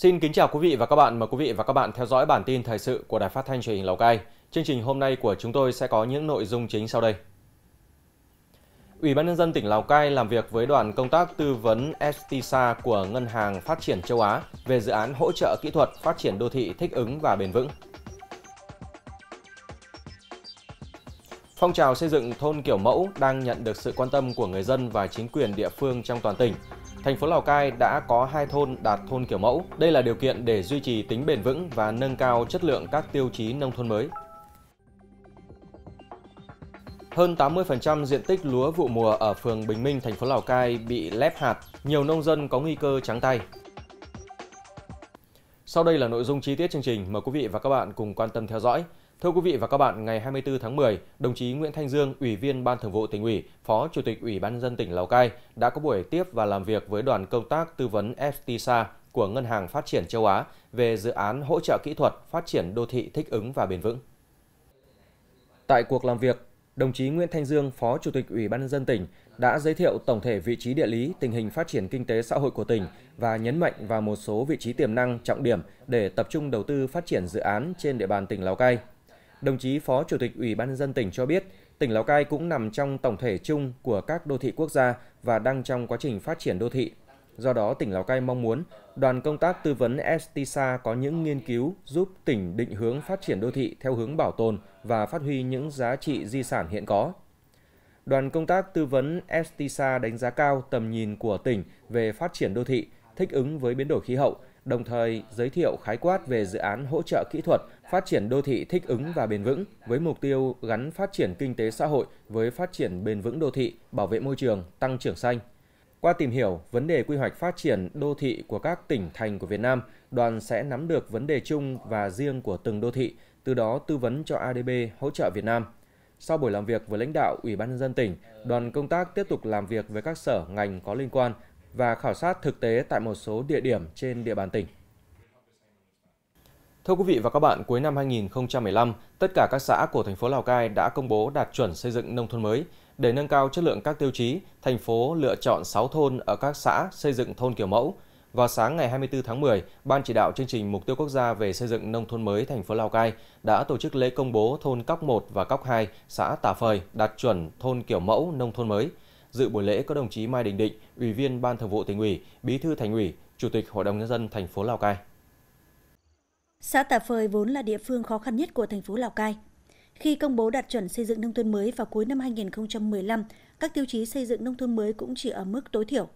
Xin kính chào quý vị và các bạn. Mời quý vị và các bạn theo dõi bản tin thời sự của Đài Phát thanh Truyền hình Lào Cai. Chương trình hôm nay của chúng tôi sẽ có những nội dung chính sau đây. Ủy ban nhân dân tỉnh Lào Cai làm việc với đoàn công tác tư vấn STSA của Ngân hàng Phát triển châu Á về dự án hỗ trợ kỹ thuật phát triển đô thị thích ứng và bền vững. Phong trào xây dựng thôn kiểu mẫu đang nhận được sự quan tâm của người dân và chính quyền địa phương trong toàn tỉnh. Thành phố Lào Cai đã có hai thôn đạt thôn kiểu mẫu. Đây là điều kiện để duy trì tính bền vững và nâng cao chất lượng các tiêu chí nông thôn mới. Hơn 80% diện tích lúa vụ mùa ở phường Bình Minh, thành phố Lào Cai bị lép hạt, nhiều nông dân có nguy cơ trắng tay. Sau đây là nội dung chi tiết chương trình, mời quý vị và các bạn cùng quan tâm theo dõi. Thưa quý vị và các bạn, ngày 24 tháng 10, đồng chí Nguyễn Thanh Dương, Ủy viên Ban Thường vụ tỉnh ủy, Phó Chủ tịch Ủy ban dân tỉnh Lào Cai đã có buổi tiếp và làm việc với đoàn công tác tư vấn FTSA của Ngân hàng Phát triển châu Á về dự án hỗ trợ kỹ thuật phát triển đô thị thích ứng và bền vững. Tại cuộc làm việc, đồng chí Nguyễn Thanh Dương, Phó Chủ tịch Ủy ban nhân dân tỉnh đã giới thiệu tổng thể vị trí địa lý, tình hình phát triển kinh tế xã hội của tỉnh và nhấn mạnh vào một số vị trí tiềm năng trọng điểm để tập trung đầu tư phát triển dự án trên địa bàn tỉnh Lào Cai. Đồng chí Phó Chủ tịch Ủy ban nhân dân tỉnh cho biết, tỉnh Lào Cai cũng nằm trong tổng thể chung của các đô thị quốc gia và đang trong quá trình phát triển đô thị. Do đó, tỉnh Lào Cai mong muốn đoàn công tác tư vấn STSA có những nghiên cứu giúp tỉnh định hướng phát triển đô thị theo hướng bảo tồn và phát huy những giá trị di sản hiện có. Đoàn công tác tư vấn STSA đánh giá cao tầm nhìn của tỉnh về phát triển đô thị, thích ứng với biến đổi khí hậu, đồng thời giới thiệu khái quát về dự án hỗ trợ kỹ thuật phát triển đô thị thích ứng và bền vững với mục tiêu gắn phát triển kinh tế xã hội với phát triển bền vững đô thị, bảo vệ môi trường, tăng trưởng xanh. Qua tìm hiểu vấn đề quy hoạch phát triển đô thị của các tỉnh thành của Việt Nam, đoàn sẽ nắm được vấn đề chung và riêng của từng đô thị, từ đó tư vấn cho ADB hỗ trợ Việt Nam. Sau buổi làm việc với lãnh đạo Ủy ban nhân dân tỉnh, đoàn công tác tiếp tục làm việc với các sở ngành có liên quan và khảo sát thực tế tại một số địa điểm trên địa bàn tỉnh. Thưa quý vị và các bạn, cuối năm 2015, tất cả các xã của thành phố Lào Cai đã công bố đạt chuẩn xây dựng nông thôn mới. Để nâng cao chất lượng các tiêu chí, thành phố lựa chọn 6 thôn ở các xã xây dựng thôn kiểu mẫu. Vào sáng ngày 24 tháng 10, Ban chỉ đạo chương trình Mục tiêu Quốc gia về xây dựng nông thôn mới thành phố Lào Cai đã tổ chức lễ công bố thôn Cóc 1 và Cóc 2, xã Tà Phời đạt chuẩn thôn kiểu mẫu nông thôn mới. Dự buổi lễ có đồng chí Mai Đình Định, Ủy viên Ban Thường vụ Tỉnh ủy, Bí thư Thành ủy, Chủ tịch Hội đồng nhân dân thành phố Lào Cai. Xã Tà Phời vốn là địa phương khó khăn nhất của thành phố Lào Cai. Khi công bố đạt chuẩn xây dựng nông thôn mới vào cuối năm 2015, các tiêu chí xây dựng nông thôn mới cũng chỉ ở mức tối thiểu.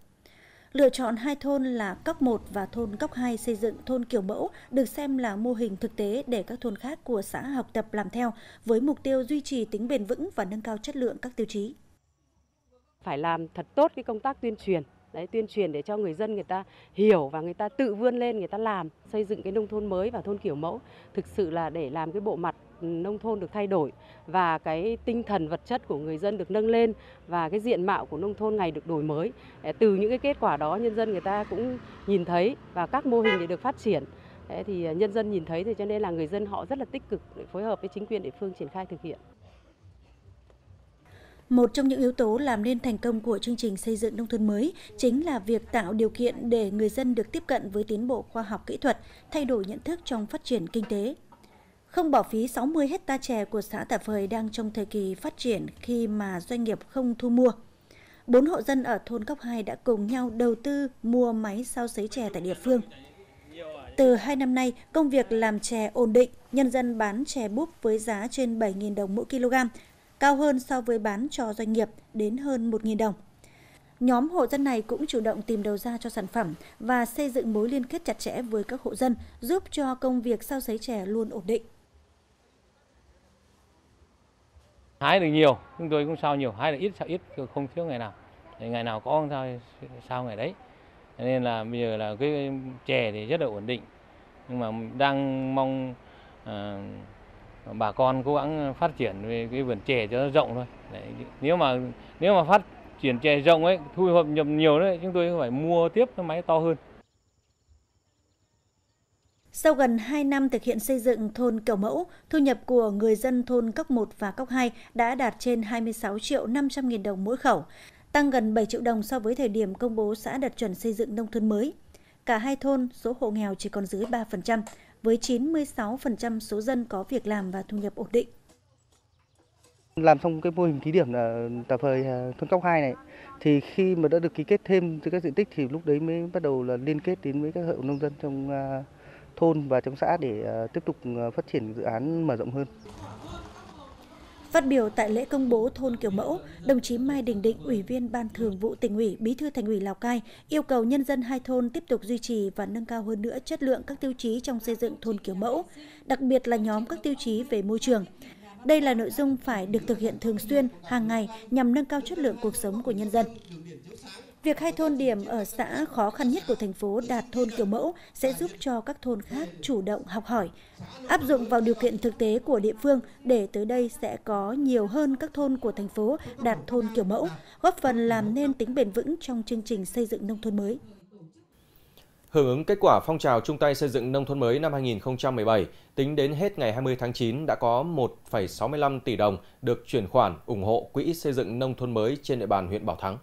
Lựa chọn hai thôn là Cóc 1 và thôn Cóc 2 xây dựng thôn kiểu mẫu được xem là mô hình thực tế để các thôn khác của xã học tập làm theo với mục tiêu duy trì tính bền vững và nâng cao chất lượng các tiêu chí. Phải làm thật tốt cái công tác tuyên truyền. Đấy, tuyên truyền để cho người dân người ta hiểu và người ta tự vươn lên, người ta làm, xây dựng cái nông thôn mới và thôn kiểu mẫu. Thực sự là để làm cái bộ mặt ừ, nông thôn được thay đổi và cái tinh thần vật chất của người dân được nâng lên và cái diện mạo của nông thôn ngày được đổi mới. Từ những cái kết quả đó, nhân dân người ta cũng nhìn thấy và các mô hình để được phát triển. Thì ờ, nhân dân nhìn thấy thì cho nên là người dân họ rất là tích cực để phối hợp với chính quyền địa phương triển khai thực hiện một trong những yếu tố làm nên thành công của chương trình xây dựng nông thôn mới chính là việc tạo điều kiện để người dân được tiếp cận với tiến bộ khoa học kỹ thuật, thay đổi nhận thức trong phát triển kinh tế. Không bỏ phí 60 hecta chè của xã Tà Phời đang trong thời kỳ phát triển khi mà doanh nghiệp không thu mua. Bốn hộ dân ở thôn Cốc 2 đã cùng nhau đầu tư mua máy sao sấy chè tại địa phương. Từ hai năm nay, công việc làm chè ổn định, nhân dân bán chè búp với giá trên 7.000 đồng mỗi kg, cao hơn so với bán cho doanh nghiệp đến hơn 1.000 đồng. Nhóm hộ dân này cũng chủ động tìm đầu ra cho sản phẩm và xây dựng mối liên kết chặt chẽ với các hộ dân, giúp cho công việc sao sấy chè luôn ổn định. Hái được nhiều, chúng tôi cũng sao nhiều, hái được ít sao ít, không thiếu ngày nào. Thì ngày nào có sao, sao ngày đấy. Nên là bây giờ là cái chè thì rất là ổn định. Nhưng mà đang mong uh, bà con cố gắng phát triển về cái vườn chè cho nó rộng thôi. Đấy, nếu mà nếu mà phát triển chè rộng ấy, thu nhập nhập nhiều đấy, chúng tôi phải mua tiếp cái máy to hơn. Sau gần 2 năm thực hiện xây dựng thôn kiểu mẫu, thu nhập của người dân thôn Cốc 1 và Cốc 2 đã đạt trên 26 triệu 500 nghìn đồng mỗi khẩu, tăng gần 7 triệu đồng so với thời điểm công bố xã đạt chuẩn xây dựng nông thôn mới. cả hai thôn số hộ nghèo chỉ còn dưới 3%, với 96% số dân có việc làm và thu nhập ổn định. Làm xong cái mô hình thí điểm ờ, là tà thời ờ, thôn Cốc 2 này, thì khi mà đã được ký kết thêm từ các diện tích thì lúc đấy mới bắt đầu là liên kết đến với các hộ nông dân trong ờ, thôn và trong xã để tiếp tục phát triển dự án mở rộng hơn. Phát biểu tại lễ công bố thôn kiểu mẫu, đồng chí Mai Đình Định, Ủy viên Ban Thường vụ tỉnh ủy, Bí thư Thành ủy Lào Cai yêu cầu nhân dân hai thôn tiếp tục duy trì và nâng cao hơn nữa chất lượng các tiêu chí trong xây dựng thôn kiểu mẫu, đặc biệt là nhóm các tiêu chí về môi trường. Đây là nội dung phải được thực hiện thường xuyên, hàng ngày nhằm nâng cao chất lượng cuộc sống của nhân dân. Việc hai thôn điểm ở xã khó khăn nhất của thành phố đạt thôn kiểu mẫu sẽ giúp cho các thôn khác chủ động học hỏi, áp dụng vào điều kiện thực tế của địa phương để tới đây sẽ có nhiều hơn các thôn của thành phố đạt thôn kiểu mẫu, góp phần làm nên tính bền vững trong chương trình xây dựng nông thôn mới. Hưởng ứng kết quả phong trào chung tay xây dựng nông thôn mới năm 2017, tính đến hết ngày 20 tháng 9 đã có 1,65 tỷ đồng được chuyển khoản ủng hộ quỹ xây dựng nông thôn mới trên địa bàn huyện Bảo Thắng.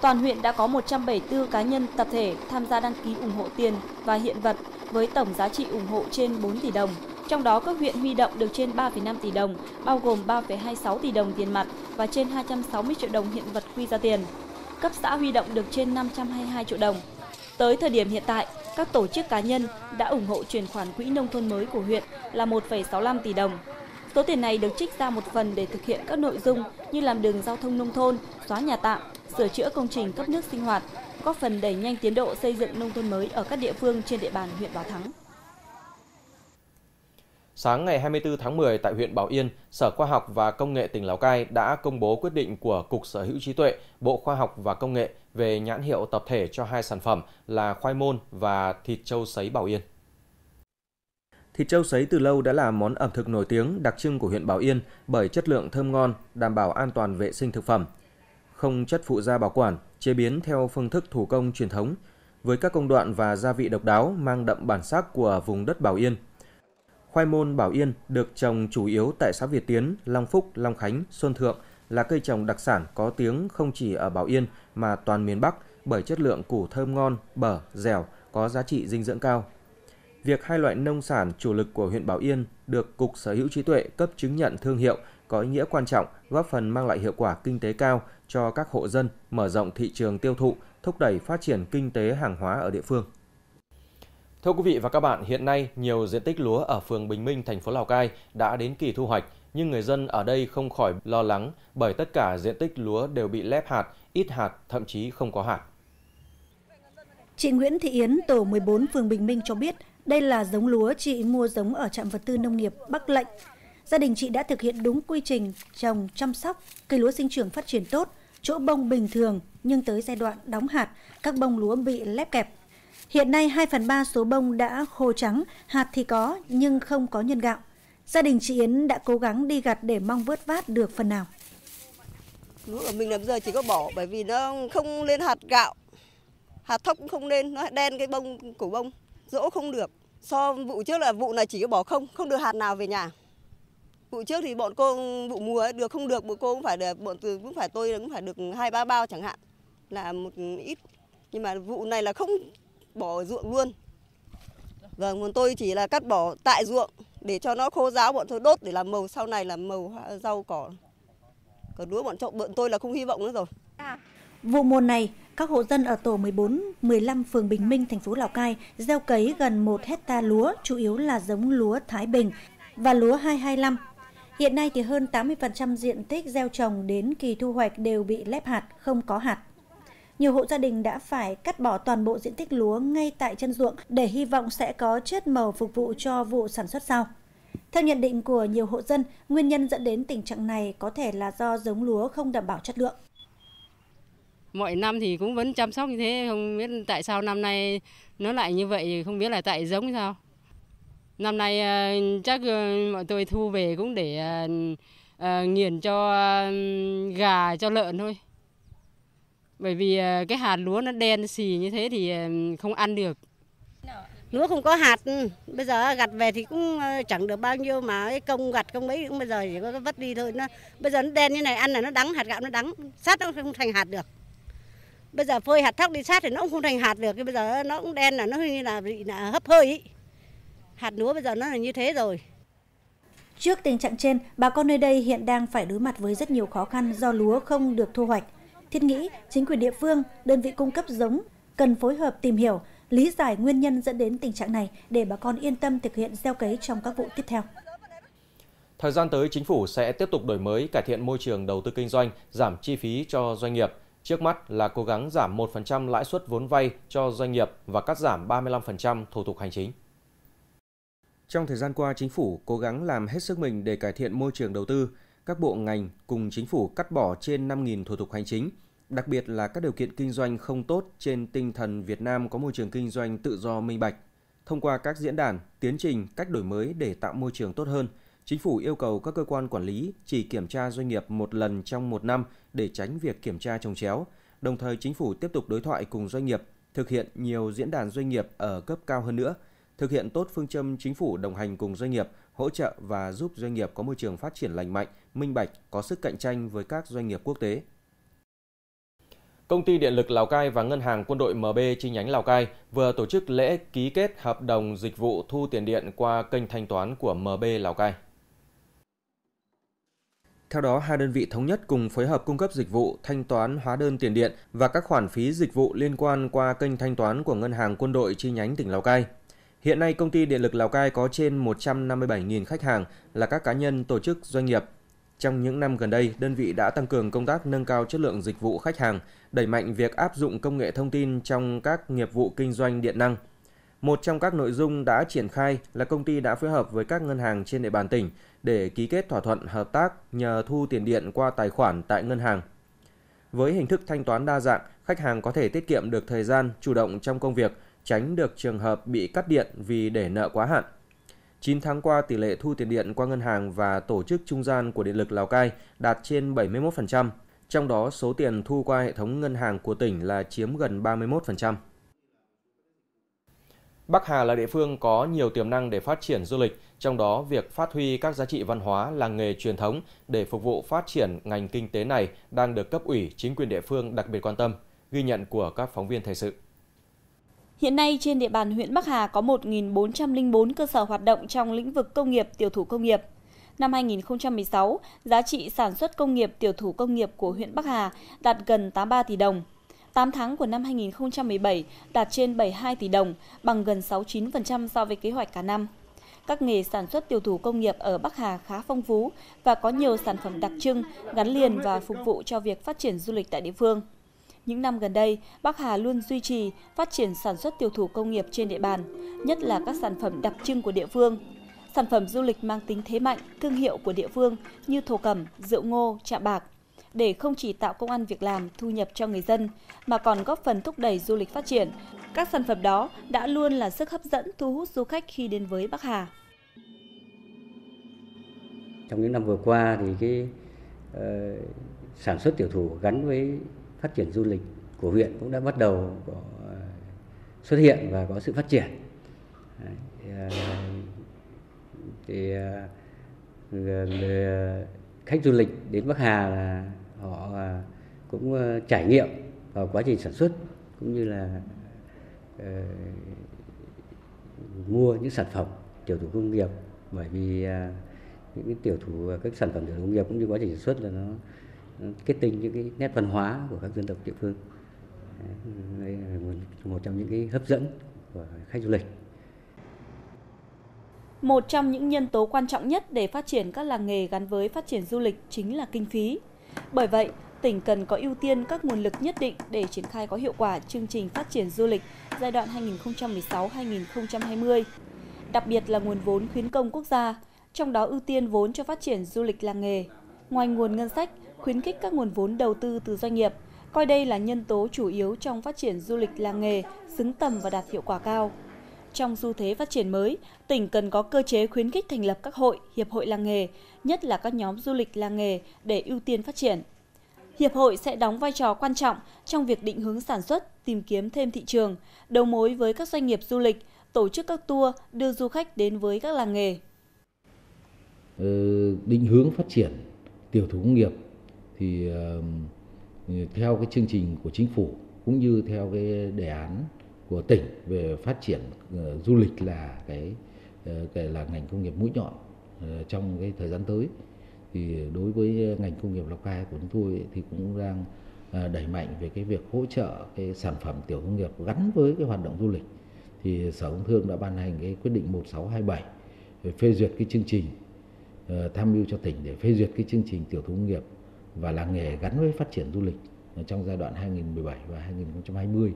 Toàn huyện đã có 174 cá nhân tập thể tham gia đăng ký ủng hộ tiền và hiện vật với tổng giá trị ủng hộ trên 4 tỷ đồng. Trong đó các huyện huy động được trên 3,5 tỷ đồng, bao gồm 3,26 tỷ đồng tiền mặt và trên 260 triệu đồng hiện vật quy ra tiền. Cấp xã huy động được trên 522 triệu đồng. Tới thời điểm hiện tại, các tổ chức cá nhân đã ủng hộ chuyển khoản quỹ nông thôn mới của huyện là 1,65 tỷ đồng. Số tiền này được trích ra một phần để thực hiện các nội dung như làm đường giao thông nông thôn, xóa nhà tạm, sửa chữa công trình cấp nước sinh hoạt, góp phần đẩy nhanh tiến độ xây dựng nông thôn mới ở các địa phương trên địa bàn huyện Bảo Thắng. Sáng ngày 24 tháng 10 tại huyện Bảo Yên, Sở Khoa học và Công nghệ tỉnh Lào Cai đã công bố quyết định của Cục Sở hữu trí tuệ, Bộ Khoa học và Công nghệ về nhãn hiệu tập thể cho hai sản phẩm là khoai môn và thịt châu sấy Bảo Yên. Thịt trâu sấy từ lâu đã là món ẩm thực nổi tiếng đặc trưng của huyện Bảo Yên bởi chất lượng thơm ngon, đảm bảo an toàn vệ sinh thực phẩm. Không chất phụ gia bảo quản, chế biến theo phương thức thủ công truyền thống, với các công đoạn và gia vị độc đáo mang đậm bản sắc của vùng đất Bảo Yên. Khoai môn Bảo Yên được trồng chủ yếu tại xã Việt Tiến, Long Phúc, Long Khánh, Xuân Thượng là cây trồng đặc sản có tiếng không chỉ ở Bảo Yên mà toàn miền Bắc bởi chất lượng củ thơm ngon, bở, dẻo, có giá trị dinh dưỡng cao việc hai loại nông sản chủ lực của huyện Bảo Yên được Cục Sở hữu trí tuệ cấp chứng nhận thương hiệu có ý nghĩa quan trọng, góp phần mang lại hiệu quả kinh tế cao cho các hộ dân, mở rộng thị trường tiêu thụ, thúc đẩy phát triển kinh tế hàng hóa ở địa phương. Thưa quý vị và các bạn, hiện nay nhiều diện tích lúa ở phường Bình Minh, thành phố Lào Cai đã đến kỳ thu hoạch, nhưng người dân ở đây không khỏi lo lắng bởi tất cả diện tích lúa đều bị lép hạt, ít hạt, thậm chí không có hạt. Chị Nguyễn Thị Yến, tổ 14 phường Bình Minh cho biết, đây là giống lúa chị mua giống ở trạm vật tư nông nghiệp Bắc Lệnh. Gia đình chị đã thực hiện đúng quy trình trồng chăm sóc, cây lúa sinh trưởng phát triển tốt, chỗ bông bình thường nhưng tới giai đoạn đóng hạt, các bông lúa bị lép kẹp. Hiện nay 2 phần 3 số bông đã khô trắng, hạt thì có nhưng không có nhân gạo. Gia đình chị Yến đã cố gắng đi gặt để mong vớt vát được phần nào. Lúa của mình là bây giờ chỉ có bỏ bởi vì nó không lên hạt gạo, hạt thóc cũng không lên, nó đen cái bông, củ bông dỗ không được. So vụ trước là vụ này chỉ có bỏ không, không được hạt nào về nhà. Vụ trước thì bọn cô vụ mùa ấy, được không được, bọn cô cũng phải được, bọn từ cũng phải tôi cũng phải được hai ba bao chẳng hạn, là một ít. Nhưng mà vụ này là không bỏ ruộng luôn. Vâng, bọn tôi chỉ là cắt bỏ tại ruộng để cho nó khô ráo bọn tôi đốt để làm màu sau này là màu rau cỏ. Còn lúa bọn, bọn tôi là không hy vọng nữa rồi. À. Vụ mùa này, các hộ dân ở tổ 14, 15 phường Bình Minh, thành phố Lào Cai gieo cấy gần 1 hecta lúa, chủ yếu là giống lúa Thái Bình và lúa 225. Hiện nay thì hơn 80% diện tích gieo trồng đến kỳ thu hoạch đều bị lép hạt, không có hạt. Nhiều hộ gia đình đã phải cắt bỏ toàn bộ diện tích lúa ngay tại chân ruộng để hy vọng sẽ có chất màu phục vụ cho vụ sản xuất sau. Theo nhận định của nhiều hộ dân, nguyên nhân dẫn đến tình trạng này có thể là do giống lúa không đảm bảo chất lượng mọi năm thì cũng vẫn chăm sóc như thế không biết tại sao năm nay nó lại như vậy không biết là tại giống sao năm nay ờ, chắc ờ, mọi tôi thu về cũng để ờ, nghiền cho gà cho lợn thôi. Bởi vì cái hạt lúa nó đen xì như thế thì không ăn được. Lúa không có hạt ừ. bây giờ gặt về thì cũng chẳng được bao nhiêu mà cái công gặt công mấy cũng bây giờ chỉ có vất đi thôi. Nó bây giờ nó đen như này ăn là nó đắng hạt gạo nó đắng. Sát nó không thành hạt được. Bây giờ phơi hạt thóc đi sát thì nó cũng không thành hạt được, bây giờ nó cũng đen là nó như là bị là hấp hơi ý. Hạt lúa bây giờ nó là như thế rồi. Trước tình trạng trên, bà con nơi đây hiện đang phải đối mặt với rất nhiều khó khăn do lúa không được thu hoạch. Thiết nghĩ chính quyền địa phương, đơn vị cung cấp giống cần phối hợp tìm hiểu, lý giải nguyên nhân dẫn đến tình trạng này để bà con yên tâm thực hiện gieo cấy trong các vụ tiếp theo. Thời gian tới, chính phủ sẽ tiếp tục đổi mới, cải thiện môi trường đầu tư kinh doanh, giảm chi phí cho doanh nghiệp. Trước mắt là cố gắng giảm 1% lãi suất vốn vay cho doanh nghiệp và cắt giảm 35% thủ tục hành chính. Trong thời gian qua, chính phủ cố gắng làm hết sức mình để cải thiện môi trường đầu tư. Các bộ ngành cùng chính phủ cắt bỏ trên 5.000 thủ tục hành chính, đặc biệt là các điều kiện kinh doanh không tốt trên tinh thần Việt Nam có môi trường kinh doanh tự do minh bạch. Thông qua các diễn đàn, tiến trình, cách đổi mới để tạo môi trường tốt hơn, chính phủ yêu cầu các cơ quan quản lý chỉ kiểm tra doanh nghiệp một lần trong một năm để tránh việc kiểm tra trồng chéo. Đồng thời, chính phủ tiếp tục đối thoại cùng doanh nghiệp, thực hiện nhiều diễn đàn doanh nghiệp ở cấp cao hơn nữa, thực hiện tốt phương châm chính phủ đồng hành cùng doanh nghiệp, hỗ trợ và giúp doanh nghiệp có môi trường phát triển lành mạnh, minh bạch, có sức cạnh tranh với các doanh nghiệp quốc tế. Công ty Điện lực Lào Cai và Ngân hàng Quân đội MB chi nhánh Lào Cai vừa tổ chức lễ ký kết hợp đồng dịch vụ thu tiền điện qua kênh thanh toán của MB Lào Cai. Theo đó, hai đơn vị thống nhất cùng phối hợp cung cấp dịch vụ thanh toán hóa đơn tiền điện và các khoản phí dịch vụ liên quan qua kênh thanh toán của Ngân hàng Quân đội chi nhánh tỉnh Lào Cai. Hiện nay, công ty Điện lực Lào Cai có trên 157.000 khách hàng là các cá nhân, tổ chức, doanh nghiệp. Trong những năm gần đây, đơn vị đã tăng cường công tác nâng cao chất lượng dịch vụ khách hàng, đẩy mạnh việc áp dụng công nghệ thông tin trong các nghiệp vụ kinh doanh điện năng. Một trong các nội dung đã triển khai là công ty đã phối hợp với các ngân hàng trên địa bàn tỉnh để ký kết thỏa thuận hợp tác nhờ thu tiền điện qua tài khoản tại ngân hàng. Với hình thức thanh toán đa dạng, khách hàng có thể tiết kiệm được thời gian, chủ động trong công việc, tránh được trường hợp bị cắt điện vì để nợ quá hạn. 9 tháng qua, tỷ lệ thu tiền điện qua ngân hàng và tổ chức trung gian của Điện lực Lào Cai đạt trên 71%, trong đó số tiền thu qua hệ thống ngân hàng của tỉnh là chiếm gần 31%. Bắc Hà là địa phương có nhiều tiềm năng để phát triển du lịch, trong đó việc phát huy các giá trị văn hóa, làng nghề truyền thống để phục vụ phát triển ngành kinh tế này đang được cấp ủy, chính quyền địa phương đặc biệt quan tâm, ghi nhận của các phóng viên thời sự. Hiện nay trên địa bàn huyện Bắc Hà có 1.404 cơ sở hoạt động trong lĩnh vực công nghiệp, tiểu thủ công nghiệp. Năm 2016, giá trị sản xuất công nghiệp, tiểu thủ công nghiệp của huyện Bắc Hà đạt gần 83 tỷ đồng. 8 tháng của năm 2017 đạt trên 72 tỷ đồng, bằng gần 69% so với kế hoạch cả năm. Các nghề sản xuất tiểu thủ công nghiệp ở Bắc Hà khá phong phú và có nhiều sản phẩm đặc trưng gắn liền và phục vụ cho việc phát triển du lịch tại địa phương. Những năm gần đây, Bắc Hà luôn duy trì phát triển sản xuất tiểu thủ công nghiệp trên địa bàn, nhất là các sản phẩm đặc trưng của địa phương. Sản phẩm du lịch mang tính thế mạnh, thương hiệu của địa phương như thổ cẩm, rượu ngô, chạm bạc, để không chỉ tạo công ăn việc làm, thu nhập cho người dân, mà còn góp phần thúc đẩy du lịch phát triển. Các sản phẩm đó đã luôn là sức hấp dẫn thu hút du khách khi đến với Bắc Hà. Trong những năm vừa qua thì cái uh, sản xuất tiểu thủ gắn với phát triển du lịch của huyện cũng đã bắt đầu có ờ, xuất hiện và có sự phát triển. Đấy, thì, ờ, thì ờ, người khách du lịch đến Bắc Hà là họ cũng trải nghiệm vào quá trình sản xuất cũng như là uh, mua những sản phẩm tiểu thủ công nghiệp bởi vì uh, những cái tiểu thủ các sản phẩm tiểu thủ công nghiệp cũng như quá trình sản xuất là nó kết tinh những cái nét văn hóa của các dân tộc địa phương đây là một trong những cái hấp dẫn của khách du lịch một trong những nhân tố quan trọng nhất để phát triển các làng nghề gắn với phát triển du lịch chính là kinh phí. Bởi vậy, tỉnh cần có ưu tiên các nguồn lực nhất định để triển khai có hiệu quả chương trình phát triển du lịch giai đoạn 2016-2020, đặc biệt là nguồn vốn khuyến công quốc gia, trong đó ưu tiên vốn cho phát triển du lịch làng nghề. Ngoài nguồn ngân sách, khuyến khích các nguồn vốn đầu tư từ doanh nghiệp, coi đây là nhân tố chủ yếu trong phát triển du lịch làng nghề, xứng tầm và đạt hiệu quả cao. Trong xu thế phát triển mới, tỉnh cần có cơ chế khuyến khích thành lập các hội, hiệp hội làng nghề, nhất là các nhóm du lịch làng nghề để ưu tiên phát triển. Hiệp hội sẽ đóng vai trò quan trọng trong việc định hướng sản xuất, tìm kiếm thêm thị trường, đầu mối với các doanh nghiệp du lịch, tổ chức các tour đưa du khách đến với các làng nghề. Ừ, định hướng phát triển tiểu thủ công nghiệp thì theo cái chương trình của chính phủ cũng như theo cái đề án của tỉnh về phát triển ờ, du lịch là cái ờ, cái là ngành công nghiệp mũi nhọn ờ, trong cái thời gian tới. Thì đối với ngành công nghiệp Lào Cai của chúng tôi thì cũng đang đẩy mạnh về cái việc hỗ trợ cái sản phẩm tiểu công nghiệp gắn với cái hoạt động du lịch. Thì Sở Công Thương đã ban hành cái quyết định 1627 về phê duyệt cái chương trình tham mưu cho tỉnh để phê duyệt cái chương trình tiểu thủ công nghiệp và làng nghề gắn với phát triển du lịch trong giai đoạn 2017 và 2020.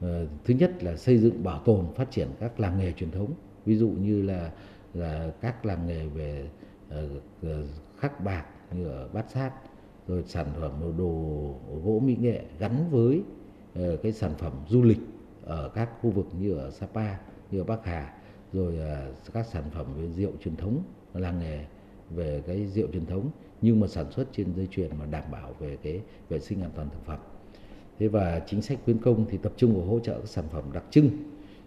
Ờ, thứ nhất là xây dựng bảo tồn phát triển các làng nghề truyền thống, ví dụ như là là các làng nghề về ờ, ờ, khắc bạc như ở Bát Sát, rồi sản phẩm đồ gỗ mỹ nghệ gắn với cái sản phẩm du lịch ở các khu vực như ở Sapa, như ở Bắc Hà, rồi các sản phẩm về rượu truyền thống làng nghề về cái rượu truyền thống nhưng mà sản xuất trên dây chuyền mà đảm bảo về cái vệ sinh an toàn thực phẩm. Thế và chính sách khuyến công thì tập trung vào hỗ trợ các sản phẩm đặc trưng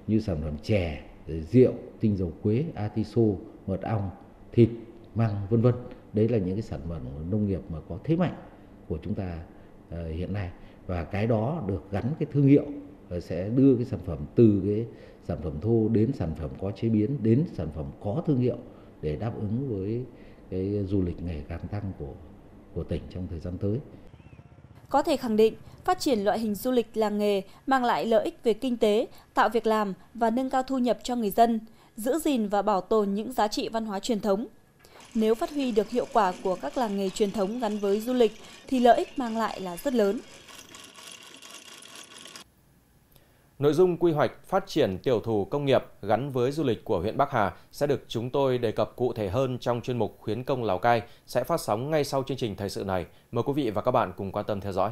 như sản phẩm chè, rượu, tinh dầu quế, atiso, mật ong, thịt, măng vân vân. Đấy là những cái sản phẩm nông nghiệp mà có thế mạnh của chúng ta ờ, hiện nay và cái đó được gắn cái thương hiệu ờ, sẽ đưa cái sản phẩm từ cái sản phẩm thô đến sản phẩm có chế biến đến sản phẩm có thương hiệu để đáp ứng với cái du lịch ngày càng tăng của của tỉnh trong thời gian tới. Có thể khẳng định, phát triển loại hình du lịch làng nghề mang lại lợi ích về kinh tế, tạo việc làm và nâng cao thu nhập cho người dân, giữ gìn và bảo tồn những giá trị văn hóa truyền thống. Nếu phát huy được hiệu quả của các làng nghề truyền thống gắn với du lịch thì lợi ích mang lại là rất lớn. Nội dung quy hoạch phát triển tiểu thủ công nghiệp gắn với du lịch của huyện Bắc Hà sẽ được chúng tôi đề cập cụ thể hơn trong chuyên mục Khuyến công Lào Cai sẽ phát sóng ngay sau chương trình thời sự này. Mời quý vị và các bạn cùng quan tâm theo dõi.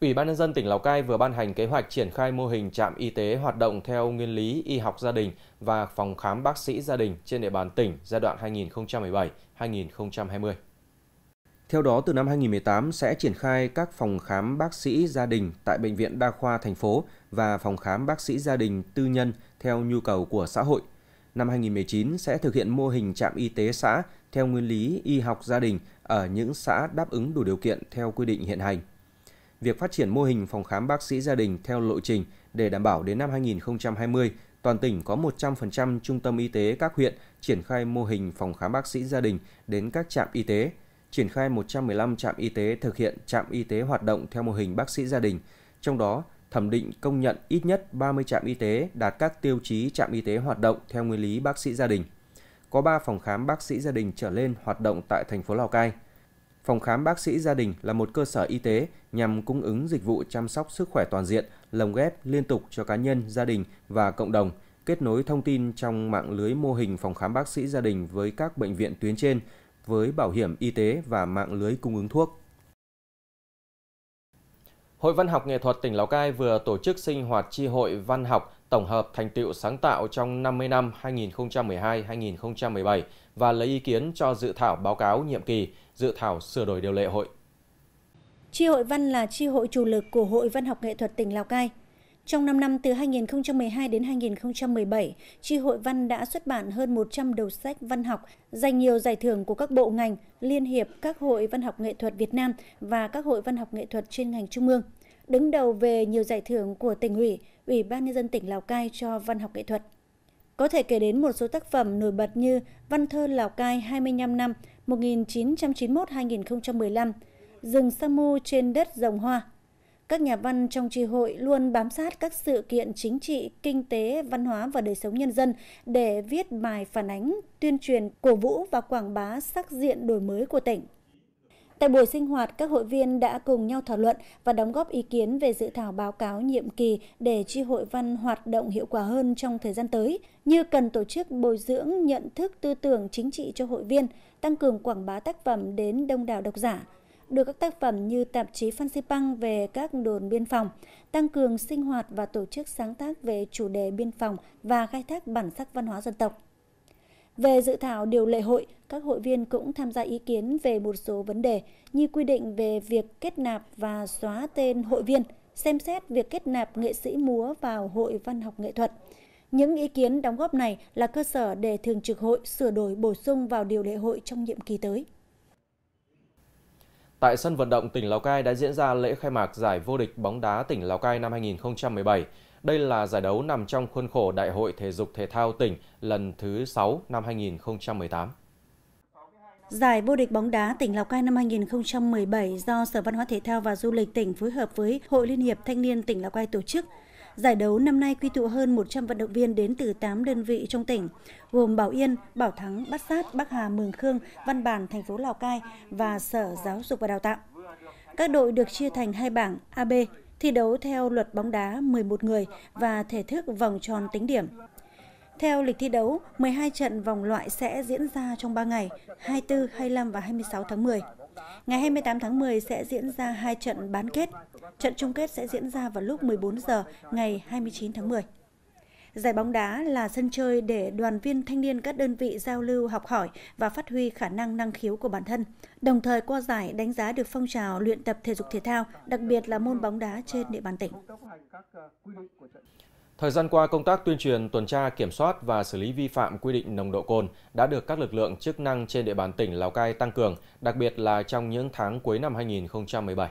Ủy ban nhân dân tỉnh Lào Cai vừa ban hành kế hoạch triển khai mô hình trạm y tế hoạt động theo nguyên lý y học gia đình và phòng khám bác sĩ gia đình trên địa bàn tỉnh giai đoạn 2017-2020. Theo đó, từ năm 2018 sẽ triển khai các phòng khám bác sĩ gia đình tại Bệnh viện Đa khoa thành phố và phòng khám bác sĩ gia đình tư nhân theo nhu cầu của xã hội. Năm 2019 sẽ thực hiện mô hình trạm y tế xã theo nguyên lý y học gia đình ở những xã đáp ứng đủ điều kiện theo quy định hiện hành. Việc phát triển mô hình phòng khám bác sĩ gia đình theo lộ trình để đảm bảo đến năm 2020, toàn tỉnh có 100% trung tâm y tế các huyện triển khai mô hình phòng khám bác sĩ gia đình đến các trạm y tế, triển khai 115 trạm y tế thực hiện trạm y tế hoạt động theo mô hình bác sĩ gia đình, trong đó thẩm định công nhận ít nhất 30 trạm y tế đạt các tiêu chí trạm y tế hoạt động theo nguyên lý bác sĩ gia đình. Có 3 phòng khám bác sĩ gia đình trở lên hoạt động tại thành phố Lào Cai. Phòng khám bác sĩ gia đình là một cơ sở y tế nhằm cung ứng dịch vụ chăm sóc sức khỏe toàn diện, lồng ghép liên tục cho cá nhân, gia đình và cộng đồng, kết nối thông tin trong mạng lưới mô hình phòng khám bác sĩ gia đình với các bệnh viện tuyến trên với bảo hiểm y tế và mạng lưới cung ứng thuốc. Hội Văn học Nghệ thuật tỉnh Lào Cai vừa tổ chức sinh hoạt tri hội văn học tổng hợp thành tựu sáng tạo trong 50 năm 2012-2017 và lấy ý kiến cho dự thảo báo cáo nhiệm kỳ, dự thảo sửa đổi điều lệ hội. Tri hội văn là tri hội chủ lực của Hội Văn học Nghệ thuật tỉnh Lào Cai. Trong 5 năm từ 2012 đến 2017, Tri hội văn đã xuất bản hơn 100 đầu sách văn học, giành nhiều giải thưởng của các bộ ngành, liên hiệp các hội văn học nghệ thuật Việt Nam và các hội văn học nghệ thuật trên ngành trung ương. Đứng đầu về nhiều giải thưởng của tỉnh ủy, Ủy ban nhân dân tỉnh Lào Cai cho văn học nghệ thuật. Có thể kể đến một số tác phẩm nổi bật như Văn thơ Lào Cai 25 năm 1991-2015, Rừng Samu trên đất rồng hoa các nhà văn trong tri hội luôn bám sát các sự kiện chính trị, kinh tế, văn hóa và đời sống nhân dân để viết bài phản ánh, tuyên truyền, cổ vũ và quảng bá sắc diện đổi mới của tỉnh. Tại buổi sinh hoạt, các hội viên đã cùng nhau thảo luận và đóng góp ý kiến về dự thảo báo cáo nhiệm kỳ để tri hội văn hoạt động hiệu quả hơn trong thời gian tới, như cần tổ chức bồi dưỡng nhận thức tư tưởng chính trị cho hội viên, tăng cường quảng bá tác phẩm đến đông đảo độc giả, đưa các tác phẩm như tạp chí Phan Xipang về các đồn biên phòng, tăng cường sinh hoạt và tổ chức sáng tác về chủ đề biên phòng và khai thác bản sắc văn hóa dân tộc. Về dự thảo điều lệ hội, các hội viên cũng tham gia ý kiến về một số vấn đề như quy định về việc kết nạp và xóa tên hội viên, xem xét việc kết nạp nghệ sĩ múa vào hội văn học nghệ thuật, Những ý kiến đóng góp này là cơ sở để Thường trực Hội sửa đổi bổ sung vào điều lệ hội trong nhiệm kỳ tới. Tại sân vận động tỉnh Lào Cai đã diễn ra lễ khai mạc giải vô địch bóng đá tỉnh Lào Cai năm 2017. Đây là giải đấu nằm trong khuôn khổ Đại hội Thể dục Thể thao tỉnh lần thứ 6 năm 2018. Giải vô địch bóng đá tỉnh Lào Cai năm 2017 do Sở Văn hóa Thể thao và Du lịch tỉnh phối hợp với Hội Liên hiệp Thanh niên tỉnh Lào Cai tổ chức. Giải đấu năm nay quy tụ hơn 100 vận động viên đến từ 8 đơn vị trong tỉnh, gồm Bảo Yên, Bảo Thắng, Bát Sát, Bắc Hà, Mường Khương, Văn Bản, thành phố Lào Cai và Sở Giáo dục và Đào tạo. Các đội được chia thành hai bảng AB, thi đấu theo luật bóng đá 11 người và thể thức vòng tròn tính điểm. Theo lịch thi đấu, 12 trận vòng loại sẽ diễn ra trong 3 ngày, 24, 25 và 26 tháng 10. Ngày 28 tháng 10 sẽ diễn ra hai trận bán kết. Trận chung kết sẽ diễn ra vào lúc 14 giờ ngày 29 tháng 10. Giải bóng đá là sân chơi để đoàn viên thanh niên các đơn vị giao lưu học hỏi và phát huy khả năng năng khiếu của bản thân. Đồng thời qua giải đánh giá được phong trào luyện tập thể dục thể thao, đặc biệt là môn bóng đá trên địa bàn tỉnh. Thời gian qua, công tác tuyên truyền, tuần tra, kiểm soát và xử lý vi phạm quy định nồng độ cồn đã được các lực lượng chức năng trên địa bàn tỉnh Lào Cai tăng cường, đặc biệt là trong những tháng cuối năm 2017.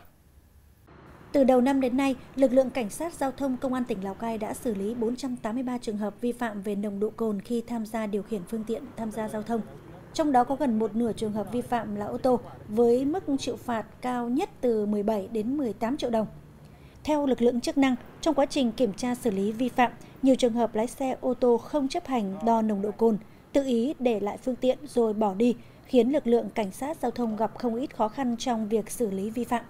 Từ đầu năm đến nay, lực lượng cảnh sát giao thông công an tỉnh Lào Cai đã xử lý 483 trường hợp vi phạm về nồng độ cồn khi tham gia điều khiển phương tiện tham gia giao thông. Trong đó có gần một nửa trường hợp vi phạm là ô tô với mức chịu phạt cao nhất từ 17 đến 18 triệu đồng. Theo lực lượng chức năng, trong quá trình kiểm tra xử lý vi phạm, nhiều trường hợp lái xe ô tô không chấp hành đo nồng độ cồn, tự ý để lại phương tiện rồi bỏ đi, khiến lực lượng cảnh sát giao thông gặp không ít khó khăn trong việc xử lý vi phạm.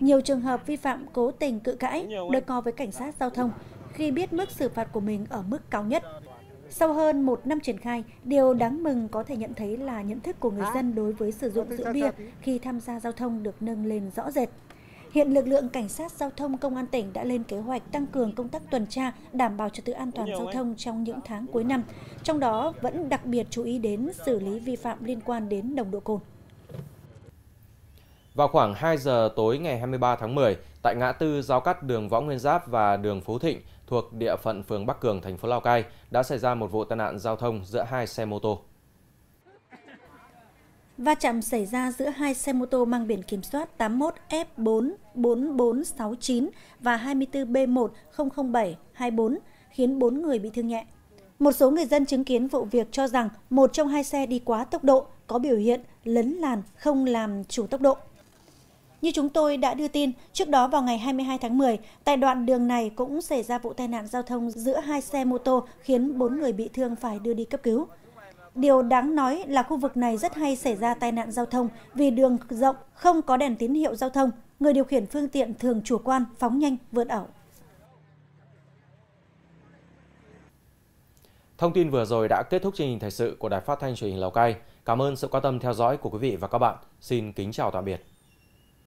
Nhiều trường hợp vi phạm cố tình cự cãi, đối co với cảnh sát giao thông khi biết mức xử phạt của mình ở mức cao nhất. Sau hơn một năm triển khai, điều đáng mừng có thể nhận thấy là nhận thức của người dân đối với sử dụng rượu bia khi tham gia giao thông được nâng lên rõ rệt. Hiện lực lượng cảnh sát giao thông công an tỉnh đã lên kế hoạch tăng cường công tác tuần tra, đảm bảo trật tự an toàn giao thông trong những tháng cuối năm. Trong đó vẫn đặc biệt chú ý đến xử lý vi phạm liên quan đến nồng độ cồn. Vào khoảng 2 giờ tối ngày 23 tháng 10, tại ngã tư giao cắt đường Võ Nguyên Giáp và đường Phú Thịnh thuộc địa phận phường Bắc Cường, thành phố Lào Cai đã xảy ra một vụ tai nạn giao thông giữa hai xe mô tô. Va chạm xảy ra giữa hai xe mô tô mang biển kiểm soát 81F44469 và 24B100724 khiến 4 người bị thương nhẹ. Một số người dân chứng kiến vụ việc cho rằng một trong hai xe đi quá tốc độ, có biểu hiện lấn làn không làm chủ tốc độ. Như chúng tôi đã đưa tin, trước đó vào ngày 22 tháng 10, tại đoạn đường này cũng xảy ra vụ tai nạn giao thông giữa hai xe mô tô khiến 4 người bị thương phải đưa đi cấp cứu. Điều đáng nói là khu vực này rất hay xảy ra tai nạn giao thông vì đường rộng không có đèn tín hiệu giao thông, người điều khiển phương tiện thường chủ quan, phóng nhanh, vượt ẩu. Thông tin vừa rồi đã kết thúc chương trình thời sự của Đài Phát thanh Truyền hình Lào Cai. Cảm ơn sự quan tâm theo dõi của quý vị và các bạn. Xin kính chào tạm biệt.